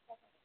second.